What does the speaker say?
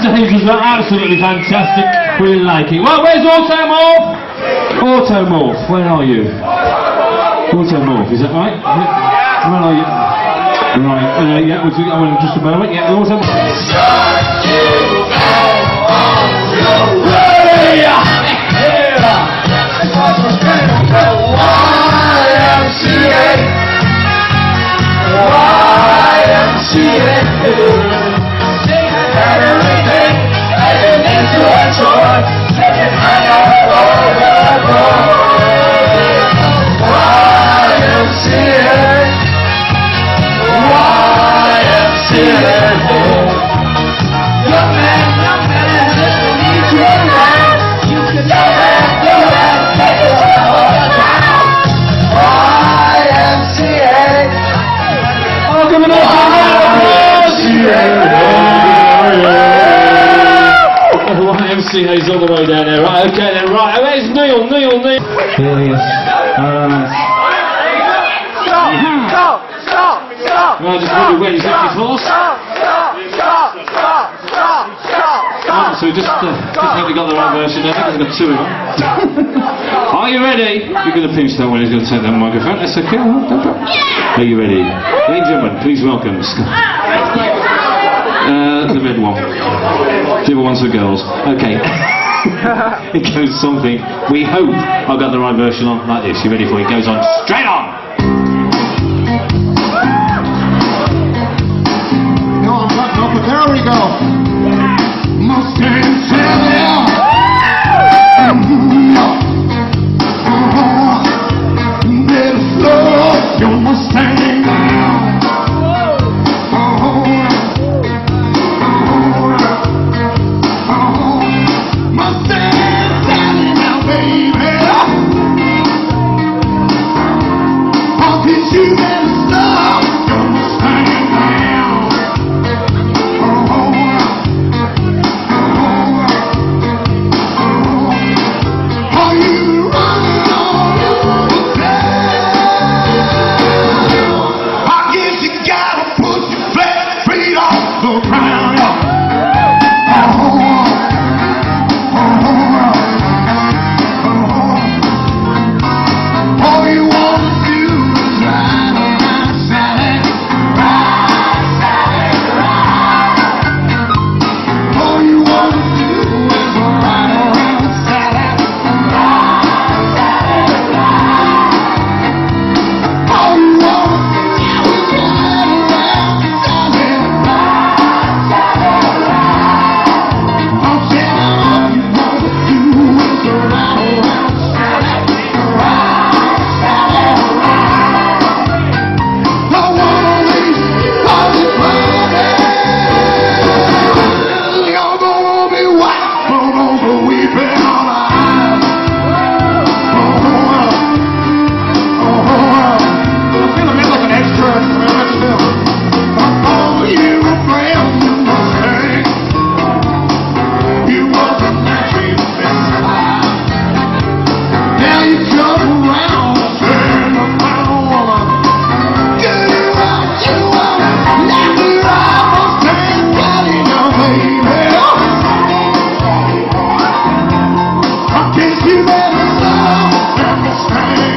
stage was absolutely fantastic. We like it. Well, where's Automorph? Automorph, where are you? Automorph, is that right? Where are you? Right, uh, yeah, we'll see, oh, just a moment. Yeah, Automorph. Oh, the YMCA's all the way down there. Right, okay then, right. Oh, Where's Neil? Neil, Neil. Here he is. Alright. Stop! Stop! Stop! Stop! Well, just wonder where he's left his horse. Stop! Stop! Stop! Stop! Stop! Stop! Oh, so we just, uh, just think we got the right version there because we've got two of them. Are you ready? You're going to pinch that one, he's going to take that microphone. That's okay. oh, don't drop. Are you ready? Ladies and gentlemen, please welcome Scott. Uh, the red one. The other one's for girls. Okay. it goes something. We hope I've got the right version on like this. You ready for it? It goes on straight on. you can stop. time.